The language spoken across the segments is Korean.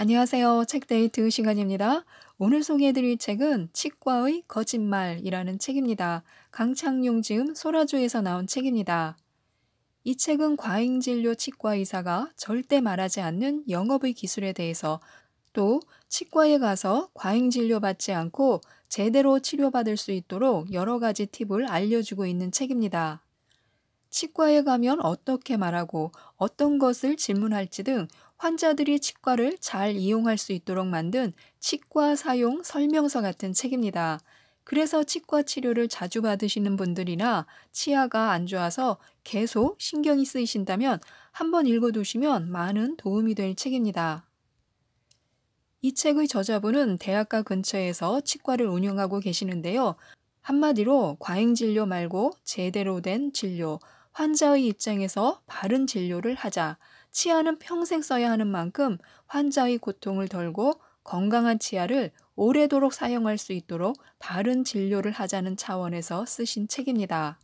안녕하세요. 책데이트 시간입니다. 오늘 소개해드릴 책은 치과의 거짓말이라는 책입니다. 강창용 지음 소라주에서 나온 책입니다. 이 책은 과잉진료 치과 의사가 절대 말하지 않는 영업의 기술에 대해서 또 치과에 가서 과잉진료 받지 않고 제대로 치료받을 수 있도록 여러 가지 팁을 알려주고 있는 책입니다. 치과에 가면 어떻게 말하고 어떤 것을 질문할지 등 환자들이 치과를 잘 이용할 수 있도록 만든 치과 사용 설명서 같은 책입니다. 그래서 치과 치료를 자주 받으시는 분들이나 치아가 안 좋아서 계속 신경이 쓰이신다면 한번 읽어두시면 많은 도움이 될 책입니다. 이 책의 저자분은 대학가 근처에서 치과를 운영하고 계시는데요. 한마디로 과잉 진료 말고 제대로 된 진료, 환자의 입장에서 바른 진료를 하자. 치아는 평생 써야 하는 만큼 환자의 고통을 덜고 건강한 치아를 오래도록 사용할 수 있도록 바른 진료를 하자는 차원에서 쓰신 책입니다.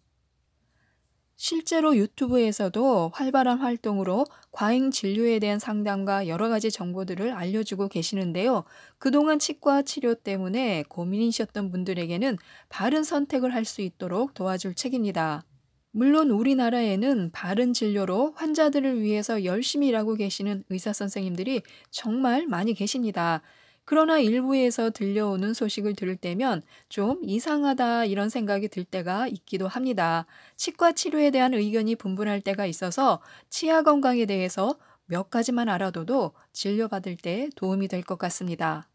실제로 유튜브에서도 활발한 활동으로 과잉 진료에 대한 상담과 여러 가지 정보들을 알려주고 계시는데요. 그동안 치과 치료 때문에 고민이셨던 분들에게는 바른 선택을 할 수 있도록 도와줄 책입니다. 물론 우리나라에는 바른 진료로 환자들을 위해서 열심히 일하고 계시는 의사 선생님들이 정말 많이 계십니다. 그러나 일부에서 들려오는 소식을 들을 때면 좀 이상하다 이런 생각이 들 때가 있기도 합니다. 치과 치료에 대한 의견이 분분할 때가 있어서 치아 건강에 대해서 몇 가지만 알아둬도 진료받을 때 도움이 될 것 같습니다.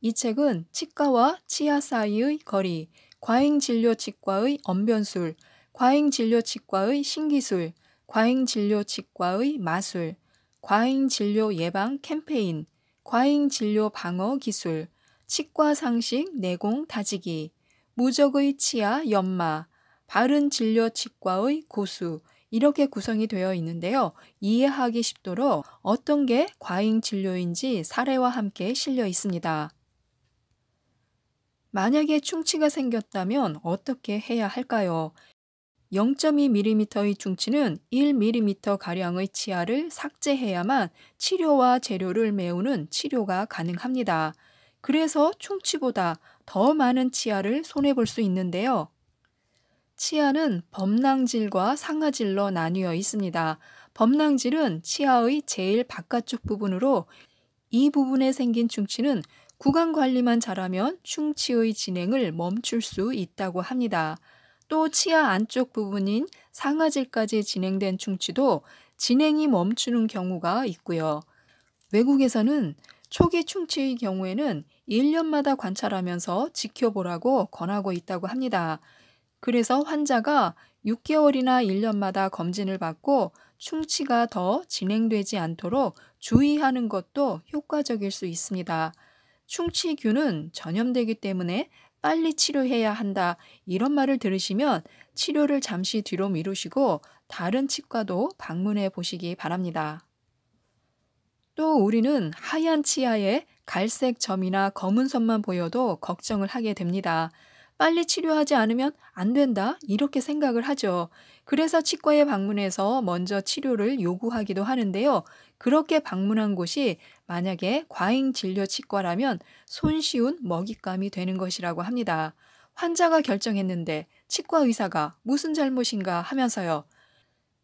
이 책은 치과와 치아 사이의 거리, 과잉 진료 치과의 언변술, 과잉진료치과의 신기술, 과잉진료치과의 마술, 과잉진료 예방 캠페인, 과잉진료 방어 기술, 치과 상식 내공 다지기, 무적의 치아 연마, 바른 진료 치과의 고수, 이렇게 구성이 되어 있는데요. 이해하기 쉽도록 어떤 게 과잉 진료인지 사례와 함께 실려 있습니다. 만약에 충치가 생겼다면 어떻게 해야 할까요? 0.2mm의 중치는 1mm 가량의 치아를 삭제해야만 치료와 재료를 메우는 치료가 가능합니다. 그래서 충치보다 더 많은 치아를 손해볼 수 있는데요. 치아는 범낭질과 상아질로 나뉘어 있습니다. 범낭질은 치아의 제일 바깥쪽 부분으로 이 부분에 생긴 충치는 구강 관리만 잘하면 충치의 진행을 멈출 수 있다고 합니다. 또 치아 안쪽 부분인 상아질까지 진행된 충치도 진행이 멈추는 경우가 있고요. 외국에서는 초기 충치의 경우에는 1년마다 관찰하면서 지켜보라고 권하고 있다고 합니다. 그래서 환자가 6개월이나 1년마다 검진을 받고 충치가 더 진행되지 않도록 주의하는 것도 효과적일 수 있습니다. 충치균은 전염되기 때문에 빨리 치료해야 한다. 이런 말을 들으시면 치료를 잠시 뒤로 미루시고 다른 치과도 방문해 보시기 바랍니다. 또 우리는 하얀 치아에 갈색 점이나 검은 선만 보여도 걱정을 하게 됩니다. 빨리 치료하지 않으면 안 된다 이렇게 생각을 하죠. 그래서 치과에 방문해서 먼저 치료를 요구하기도 하는데요. 그렇게 방문한 곳이 만약에 과잉 진료 치과라면 손쉬운 먹잇감이 되는 것이라고 합니다. 환자가 결정했는데 치과 의사가 무슨 잘못인가 하면서요.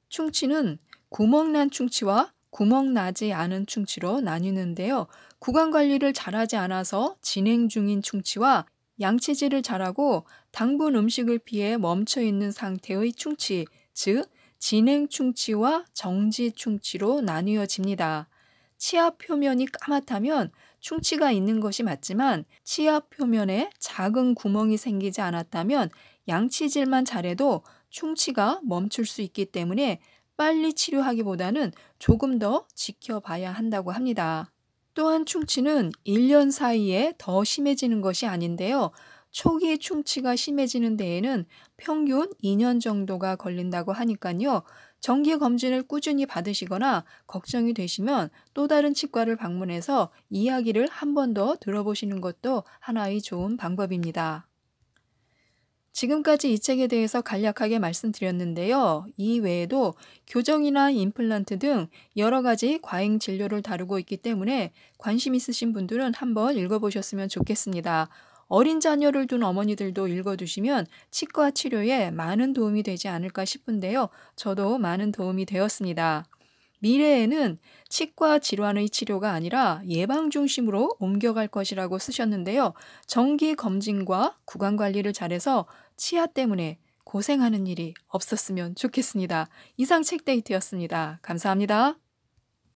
충치는 구멍난 충치와 구멍나지 않은 충치로 나뉘는데요. 구강 관리를 잘하지 않아서 진행 중인 충치와 양치질을 잘하고 당분 음식을 피해 멈춰 있는 상태의 충치, 즉 진행 충치와 정지 충치로 나뉘어집니다. 치아 표면이 까맣다면 충치가 있는 것이 맞지만 치아 표면에 작은 구멍이 생기지 않았다면 양치질만 잘해도 충치가 멈출 수 있기 때문에 빨리 치료하기보다는 조금 더 지켜봐야 한다고 합니다. 또한 충치는 1년 사이에 더 심해지는 것이 아닌데요. 초기 충치가 심해지는 데에는 평균 2년 정도가 걸린다고 하니까요. 정기 검진을 꾸준히 받으시거나 걱정이 되시면 또 다른 치과를 방문해서 이야기를 한 번 더 들어보시는 것도 하나의 좋은 방법입니다. 지금까지 이 책에 대해서 간략하게 말씀드렸는데요. 이 외에도 교정이나 임플란트 등 여러 가지 과잉 진료를 다루고 있기 때문에 관심 있으신 분들은 한번 읽어보셨으면 좋겠습니다. 어린 자녀를 둔 어머니들도 읽어두시면 치과 치료에 많은 도움이 되지 않을까 싶은데요. 저도 많은 도움이 되었습니다. 미래에는 치과 질환의 치료가 아니라 예방 중심으로 옮겨갈 것이라고 쓰셨는데요. 정기 검진과 구강 관리를 잘해서 치아 때문에 고생하는 일이 없었으면 좋겠습니다. 이상 책데이트였습니다. 감사합니다.